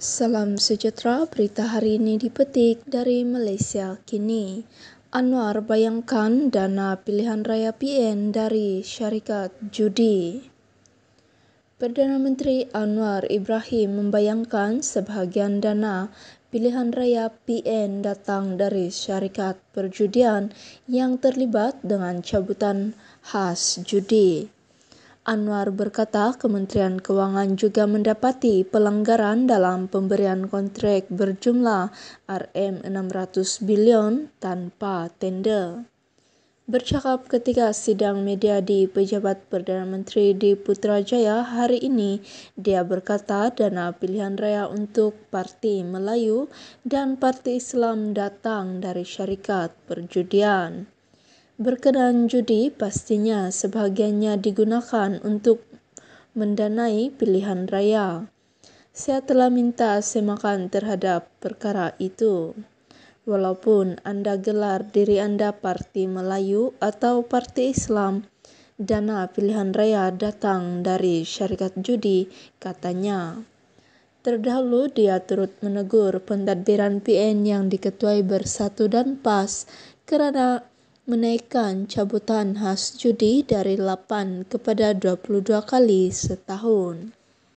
Salam sejahtera, berita hari ini dipetik dari Malaysia kini. Anwar bayangkan dana pilihan raya PN dari syarikat judi. Perdana Menteri Anwar Ibrahim membayangkan sebahagian dana pilihan raya PN datang dari syarikat perjudian yang terlibat dengan cabutan khas judi. Anwar berkata Kementerian Kewangan juga mendapati pelanggaran dalam pemberian kontrak berjumlah RM600 bilion tanpa tender. Bercakap ketika sidang media di Pejabat Perdana Menteri di Putrajaya hari ini, dia berkata dana pilihan raya untuk Parti Melayu dan Parti Islam datang dari syarikat perjudian. Berkenaan judi, pastinya sebahagiannya digunakan untuk mendanai pilihan raya. Saya telah minta semakan terhadap perkara itu. Walaupun anda gelar diri anda Parti Melayu atau Parti Islam, dana pilihan raya datang dari syarikat judi, katanya. Terdahulu dia turut menegur pentadbiran PN yang diketuai Bersatu dan PAS kerana menaikkan cabutan khas judi dari 8 kepada 22 kali setahun.